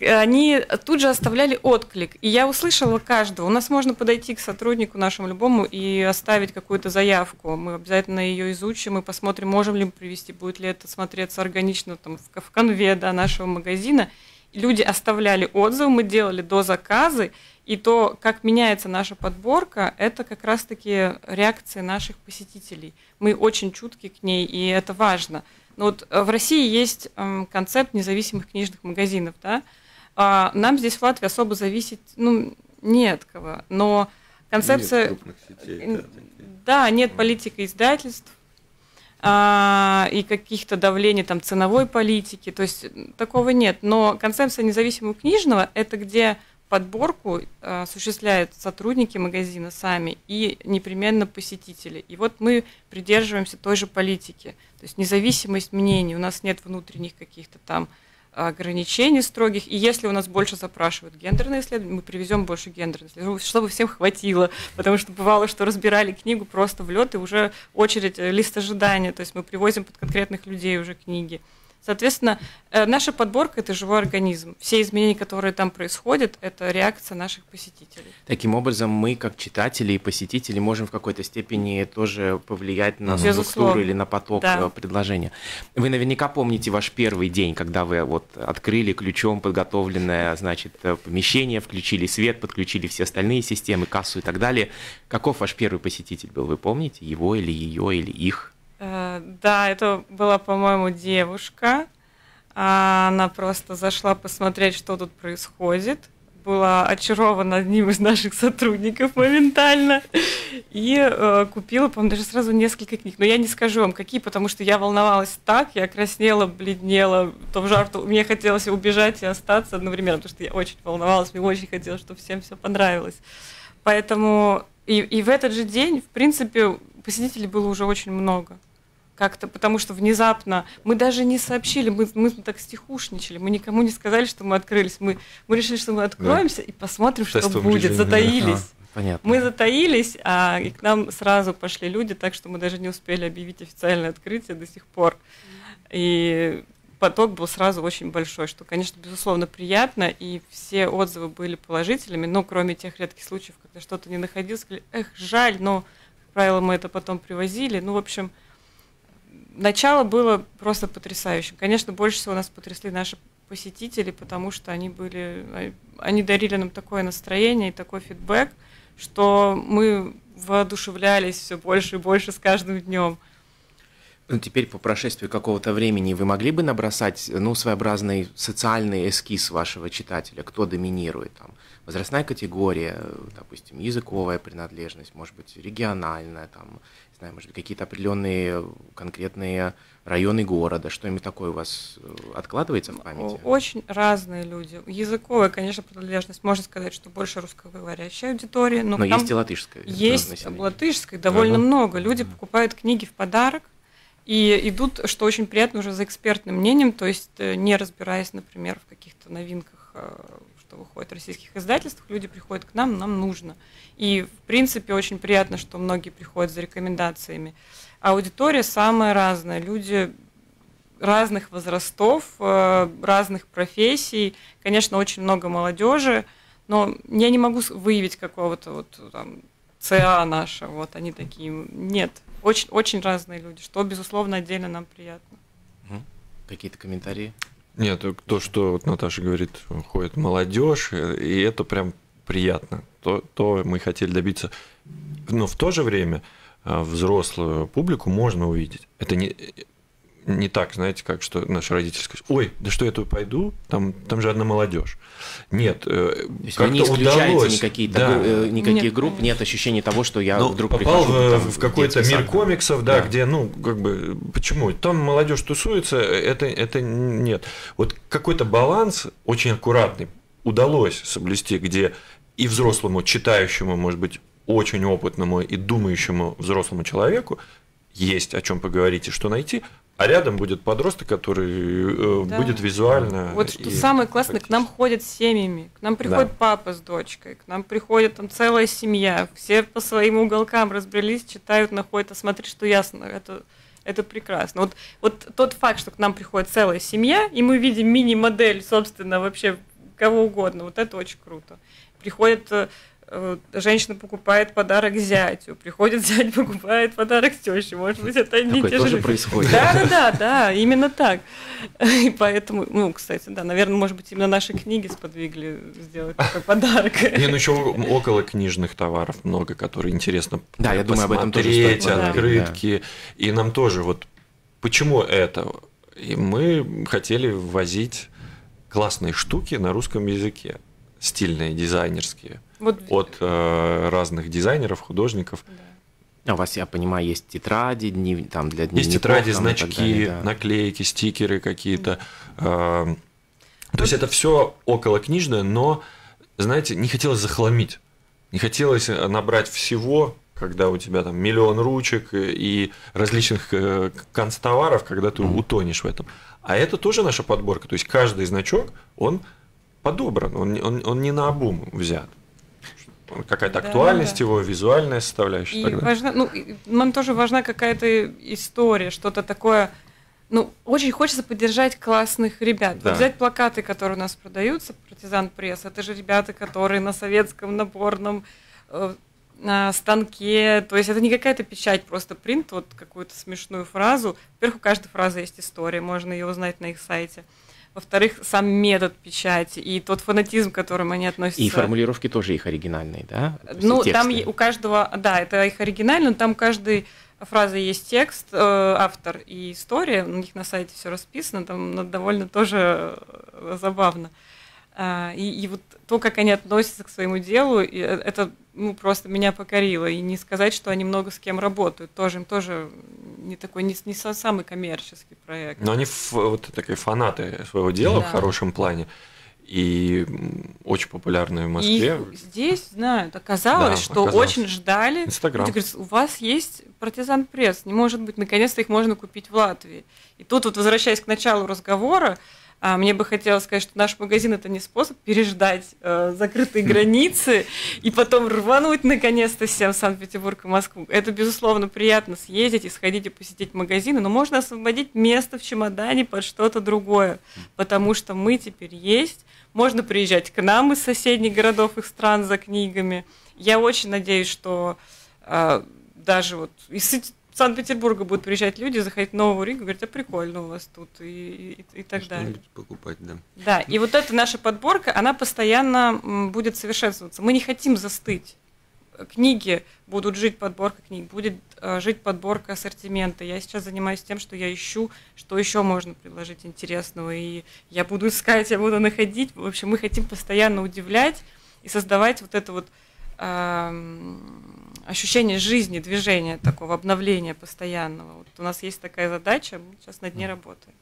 Speaker 3: они тут же оставляли отклик. И я услышала каждого. У нас можно подойти к сотруднику нашему любому и оставить какую-то заявку. Мы обязательно ее изучим и посмотрим, можем ли мы привести, будет ли это смотреться органично там, в конве да, нашего магазина. люди оставляли отзывы, мы делали до заказы, и то, как меняется наша подборка, это как раз-таки реакции наших посетителей. Мы очень чутки к ней, и это важно. Но вот э, в России есть эм, концепт независимых книжных магазинов, да. А нам здесь в Латвии особо зависеть, ну, не от кого. Но концепция... Нет сетей, да, да, нет политики издательств, а, и каких-то давлений там ценовой политики, то есть такого нет. Но концепция независимого книжного – это где подборку э, осуществляют сотрудники магазина сами и непременно посетители. И вот мы придерживаемся той же политики. То есть независимость мнений, у нас нет внутренних каких-то там ограничений строгих. И если у нас больше запрашивают гендерные исследования, мы привезем больше гендерных исследований, чтобы всем хватило. Потому что бывало, что разбирали книгу просто в лед, и уже очередь, э, лист ожидания. То есть мы привозим под конкретных людей уже книги. Соответственно, э, наша подборка – это живой организм. Все изменения, которые там происходят, это реакция наших посетителей.
Speaker 2: Таким образом, мы, как читатели и посетители, можем в какой-то степени тоже повлиять на Безусловно. структуру или на поток да. Э, предложения. Вы наверняка помните ваш первый день, когда вы вот открыли ключом подготовленное, значит, э, помещение, включили свет, подключили все остальные системы, кассу и так далее. Каков ваш первый посетитель был, вы помните? Его или ее, или их?
Speaker 3: Э, да, это была, по-моему, девушка. Она просто зашла посмотреть, что тут происходит. Была очарована одним из наших сотрудников моментально. И э, купила, по-моему, даже сразу несколько книг. Но я не скажу вам, какие, потому что я волновалась так, я краснела, бледнела, то в жарту. Мне хотелось убежать и остаться одновременно, потому что я очень волновалась, мне очень хотелось, чтобы всем все понравилось. Поэтому и, и в этот же день, в принципе, посетителей было уже очень много как-то, потому что внезапно мы даже не сообщили, мы, мы так стихушничали, мы никому не сказали, что мы открылись, мы, мы решили, что мы откроемся да. и посмотрим, что будет, режиме, затаились. А, понятно. Мы затаились, а и к нам сразу пошли люди, так что мы даже не успели объявить официальное открытие до сих пор. И поток был сразу очень большой, что, конечно, безусловно, приятно, и все отзывы были положительными, но кроме тех редких случаев, когда что-то не находилось, сказали, эх, жаль, но, правило, мы это потом привозили. Ну, в общем, начало было просто потрясающим. Конечно, больше всего нас потрясли наши посетители, потому что они были, они дарили нам такое настроение и такой фидбэк, что мы воодушевлялись все больше и больше с каждым днем.
Speaker 2: Ну, теперь по прошествии какого-то времени вы могли бы набросать, ну, своеобразный социальный эскиз вашего читателя, кто доминирует там? Возрастная категория, допустим, языковая принадлежность, может быть, региональная, там, не знаю, может быть, какие-то определенные конкретные районы города, что-нибудь такое у вас э, откладывается в памяти?
Speaker 3: Очень разные люди. Языковая, конечно, принадлежность, можно сказать, что больше русскоговорящая аудитория. Но,
Speaker 2: но есть и латышская.
Speaker 3: Есть латышская, довольно ага. много. Люди покупают книги в подарок, и идут, что очень приятно, уже за экспертным мнением, то есть э, не разбираясь, например, в каких-то новинках, э, что выходит в российских издательствах, люди приходят к нам, нам нужно. И, в принципе, очень приятно, что многие приходят за рекомендациями. Аудитория самая разная, люди разных возрастов, э, разных профессий, конечно, очень много молодежи, но я не могу выявить какого-то вот там ЦА наша, вот они такие, нет, очень, очень разные люди, что, безусловно, отдельно нам приятно.
Speaker 2: Какие-то комментарии?
Speaker 5: Нет, то, что вот Наташа говорит, ходит молодежь, и это прям приятно. То, то мы хотели добиться. Но в то же время а, взрослую публику можно увидеть. Это не, не так, знаете, как что наши родители скажут, ой, да что я тут пойду, там, там же одна молодежь. Нет,
Speaker 2: э, как не исключаете удалось. никакие, да. э, никаких нет, групп, нет ощущения того, что я
Speaker 5: ну,
Speaker 2: вдруг
Speaker 5: попал прихожу, в, там, в какой-то мир сад. комиксов, да, да, где, ну, как бы, почему? Там молодежь тусуется, это, это нет. Вот какой-то баланс очень аккуратный удалось соблюсти, где и взрослому читающему, может быть, очень опытному и думающему взрослому человеку есть о чем поговорить и что найти, а рядом будет подросток, который э, да. будет визуально.
Speaker 3: Вот что самое классное, к нам ходят семьями, к нам приходит да. папа с дочкой, к нам приходит там целая семья, все по своим уголкам разбрелись, читают, находят, а смотри, что ясно, это это прекрасно. Вот, вот тот факт, что к нам приходит целая семья, и мы видим мини-модель, собственно, вообще кого угодно, вот это очень круто. Приходят э, женщина покупает подарок зятю, приходит *laughs* зять, покупает подарок теще. Может быть, это не
Speaker 2: те
Speaker 3: же...
Speaker 2: происходит.
Speaker 3: Да, да, да, да, именно так. И поэтому, ну, кстати, да, наверное, может быть, именно наши книги сподвигли сделать такой *laughs* подарок.
Speaker 5: Не, ну еще около книжных товаров много, которые интересно
Speaker 2: Да, я думаю, об этом тоже
Speaker 5: стоит открытки. И нам тоже вот почему это? И мы хотели ввозить классные штуки на русском языке, стильные, дизайнерские вот. от э, разных дизайнеров, художников.
Speaker 2: Да. А у вас, я понимаю, есть тетради, дни, там для дневников.
Speaker 5: Есть тетради, значки, далее, да. наклейки, стикеры какие-то. Э, то есть это все около книжное, но, знаете, не хотелось захламить. Не хотелось набрать всего, когда у тебя там миллион ручек и различных э, констоваров, когда ты mm. утонешь в этом. А это тоже наша подборка. То есть каждый значок, он подобран, он, он, он не на обум взят какая-то да, актуальность да. его, визуальная составляющая.
Speaker 3: И важна, ну, нам тоже важна какая-то история, что-то такое. Ну, очень хочется поддержать классных ребят. Да. Вот взять плакаты, которые у нас продаются, партизан пресс, это же ребята, которые на советском наборном э, на станке, то есть это не какая-то печать, просто принт, вот какую-то смешную фразу. Во-первых, у каждой фразы есть история, можно ее узнать на их сайте. Во-вторых, сам метод печати и тот фанатизм, к которым они относятся.
Speaker 2: И формулировки тоже их оригинальные, да?
Speaker 3: Ну, там у каждого, да, это их оригинально, но там у каждой фразы есть текст, э, автор и история, у них на сайте все расписано, там довольно тоже э, забавно. А, и, и вот то, как они относятся к своему делу, э, это ну, просто меня покорило. И не сказать, что они много с кем работают. Тоже им тоже не такой, не, не самый коммерческий проект.
Speaker 5: Но они вот такие фанаты своего дела да. в хорошем плане. И очень популярные в Москве.
Speaker 3: И здесь знают. Оказалось, да, что оказалось. очень ждали.
Speaker 5: Инстаграм.
Speaker 3: Говорят, у вас есть партизан пресс. Не может быть, наконец-то их можно купить в Латвии. И тут вот, возвращаясь к началу разговора, а мне бы хотелось сказать, что наш магазин это не способ переждать э, закрытые границы и потом рвануть наконец-то всем Санкт-Петербург и Москву. Это, безусловно, приятно съездить и сходить и посетить магазины, но можно освободить место в чемодане под что-то другое, потому что мы теперь есть. Можно приезжать к нам из соседних городов и стран за книгами. Я очень надеюсь, что э, даже вот из Санкт-Петербурга будут приезжать люди, заходить в Новую Ригу, говорят, а прикольно у вас тут и, и, и так далее.
Speaker 4: покупать, да.
Speaker 3: Да, и вот эта наша подборка, она постоянно будет совершенствоваться. Мы не хотим застыть. книги будут жить подборка книг, будет э, жить подборка ассортимента. Я сейчас занимаюсь тем, что я ищу, что еще можно предложить интересного, и я буду искать, я буду находить. В общем, мы хотим постоянно удивлять и создавать вот это вот э, ощущение жизни, движения такого, обновления постоянного. Вот у нас есть такая задача, мы сейчас над ней работаем.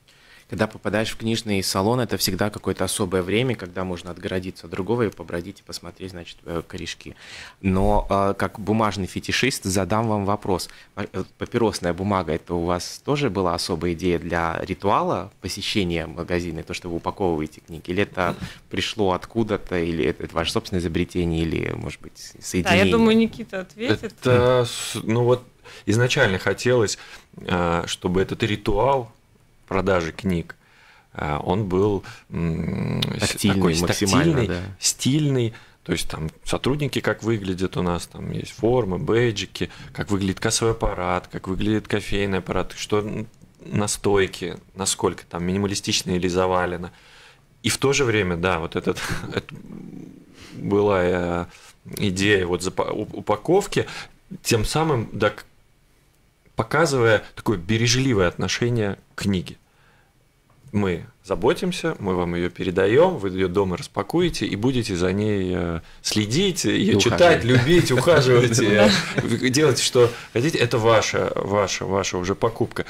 Speaker 2: Когда попадаешь в книжный салон, это всегда какое-то особое время, когда можно отгородиться от другого и побродить и посмотреть, значит, э, корешки. Но э, как бумажный фетишист задам вам вопрос. Э, папиросная бумага, это у вас тоже была особая идея для ритуала посещения магазина, то, что вы упаковываете книги? Или это пришло откуда-то, или это, это ваше собственное изобретение, или, может быть, соединение?
Speaker 3: Да, я думаю, Никита ответит.
Speaker 5: Это, ну вот, изначально хотелось, чтобы этот ритуал продажи книг, а, он был
Speaker 2: тактильный, такой
Speaker 5: тактильный,
Speaker 2: да.
Speaker 5: стильный. То есть там сотрудники как выглядят у нас, там есть формы, бейджики, как выглядит кассовый аппарат, как выглядит кофейный аппарат, что на стойке, насколько там минималистично или завалено. И в то же время, да, вот этот, *laughs* это была э, идея вот упаковки, тем самым да, показывая такое бережливое отношение к книге мы заботимся, мы вам ее передаем, вы ее дома распакуете и будете за ней э, следить, ее читать, любить, ухаживать, э, делать, что хотите. Это ваша, ваша, ваша уже покупка.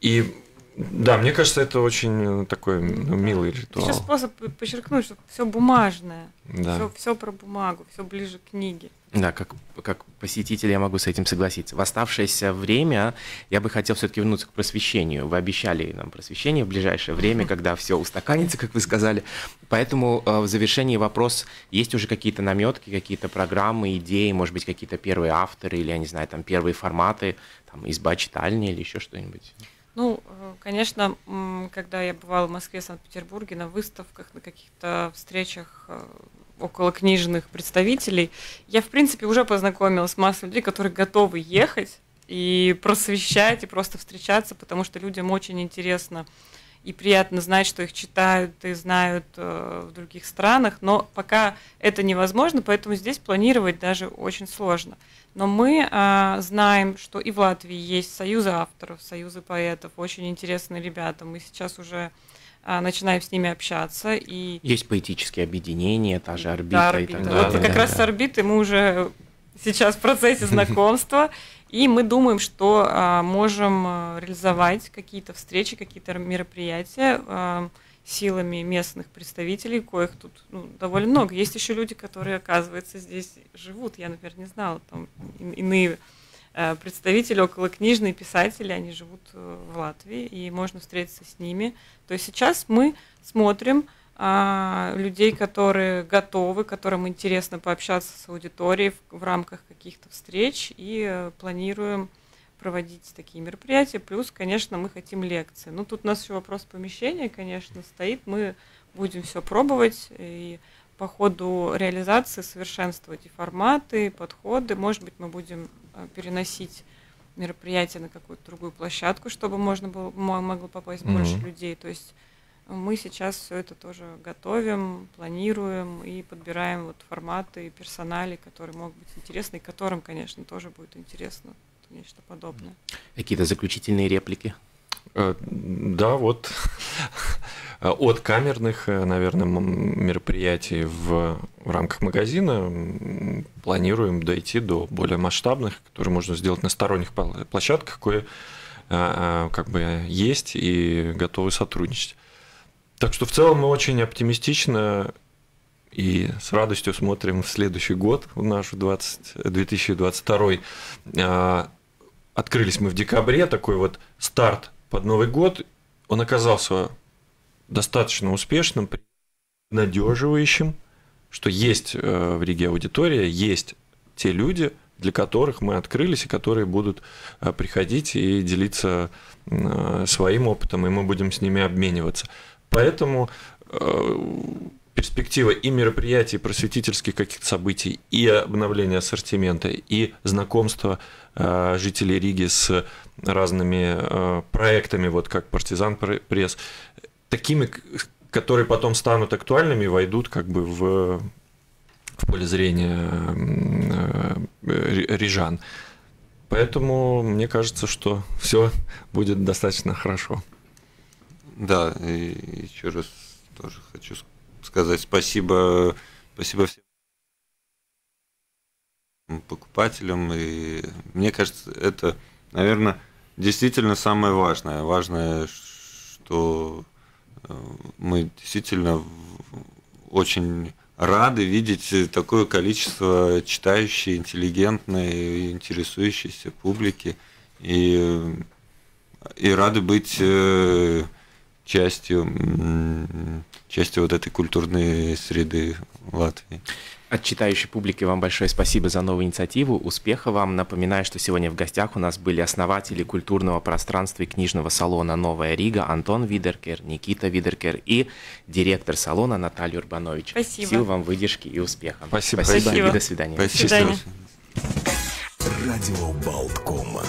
Speaker 5: И да, мне кажется, это очень такой ну, милый ритуал.
Speaker 3: Еще способ подчеркнуть, что все бумажное,
Speaker 5: да.
Speaker 3: все, все про бумагу, все ближе к книге.
Speaker 2: Да, как, как посетитель я могу с этим согласиться. В оставшееся время я бы хотел все-таки вернуться к просвещению. Вы обещали нам просвещение в ближайшее время, когда все устаканится, как вы сказали. Поэтому э, в завершении вопрос, есть уже какие-то наметки, какие-то программы, идеи, может быть, какие-то первые авторы или, я не знаю, там первые форматы, там, изба читальни или еще что-нибудь?
Speaker 3: Ну, э, конечно, когда я бывала в Москве, Санкт-Петербурге на выставках, на каких-то встречах э, около книжных представителей, я, в принципе, уже познакомилась с массой людей, которые готовы ехать и просвещать, и просто встречаться, потому что людям очень интересно и приятно знать, что их читают и знают э, в других странах, но пока это невозможно, поэтому здесь планировать даже очень сложно. Но мы э, знаем, что и в Латвии есть союзы авторов, союзы поэтов, очень интересные ребята. Мы сейчас уже а, начинаем с ними общаться. И...
Speaker 2: Есть поэтические объединения, та же орбита.
Speaker 3: Да, орбита. И так далее. Вот да, как да, раз да. с орбитой мы уже сейчас в процессе *laughs* знакомства, и мы думаем, что а, можем реализовать какие-то встречи, какие-то мероприятия а, силами местных представителей, коих тут ну, довольно много. Есть еще люди, которые, оказывается, здесь живут. Я, например, не знала, там иные Э, представители около книжные писатели, они живут э, в Латвии, и можно встретиться с ними. То есть сейчас мы смотрим а, людей, которые готовы, которым интересно пообщаться с аудиторией в, в рамках каких-то встреч, и э, планируем проводить такие мероприятия. Плюс, конечно, мы хотим лекции. Ну, тут у нас еще вопрос помещения, конечно, стоит. Мы будем все пробовать и по ходу реализации совершенствовать и форматы, и подходы. Может быть, мы будем Э, переносить мероприятие на какую-то другую площадку, чтобы можно было могло попасть mm-hmm. больше людей. То есть мы сейчас все это тоже готовим, планируем и подбираем вот форматы и персонали, которые могут быть интересны, и которым, конечно, тоже будет интересно нечто подобное.
Speaker 2: Какие-то заключительные реплики?
Speaker 5: Э, да, вот от камерных, э, наверное, мероприятий в, в рамках магазина планируем дойти до более масштабных, которые можно сделать на сторонних площадках, кое э, как бы есть и готовы сотрудничать. Так что в целом мы очень оптимистично и с радостью смотрим в следующий год, в наш 20, 2022. Открылись мы в декабре, такой вот старт под Новый год он оказался достаточно успешным, надеживающим, что есть э, в Риге аудитория, есть те люди, для которых мы открылись и которые будут э, приходить и делиться э, своим опытом, и мы будем с ними обмениваться. Поэтому перспектива и мероприятий, просветительских каких-то событий, и обновления ассортимента, и знакомства жителей Риги с разными э, проектами, вот как партизан пресс, такими, которые потом станут актуальными, войдут как бы в в поле зрения рижан. Поэтому мне кажется, что все будет достаточно хорошо.
Speaker 4: Да, и еще раз тоже хочу сказать спасибо, спасибо всем покупателям. И мне кажется, это, наверное, действительно самое важное. Важное, что э, мы действительно очень рады видеть такое количество читающей, интеллигентной, интересующейся публики. И, и рады быть э, частью, частью вот этой культурной среды Латвии.
Speaker 2: От читающей публики вам большое спасибо за новую инициативу. Успеха вам. Напоминаю, что сегодня в гостях у нас были основатели культурного пространства и книжного салона «Новая Рига» Антон Видеркер, Никита Видеркер и директор салона Наталья Урбанович.
Speaker 3: Спасибо.
Speaker 2: Сил вам выдержки и успеха.
Speaker 5: Спасибо.
Speaker 2: Спасибо.
Speaker 3: Спасибо.
Speaker 2: И до свидания.
Speaker 3: До свидания.
Speaker 1: Радио Болткома.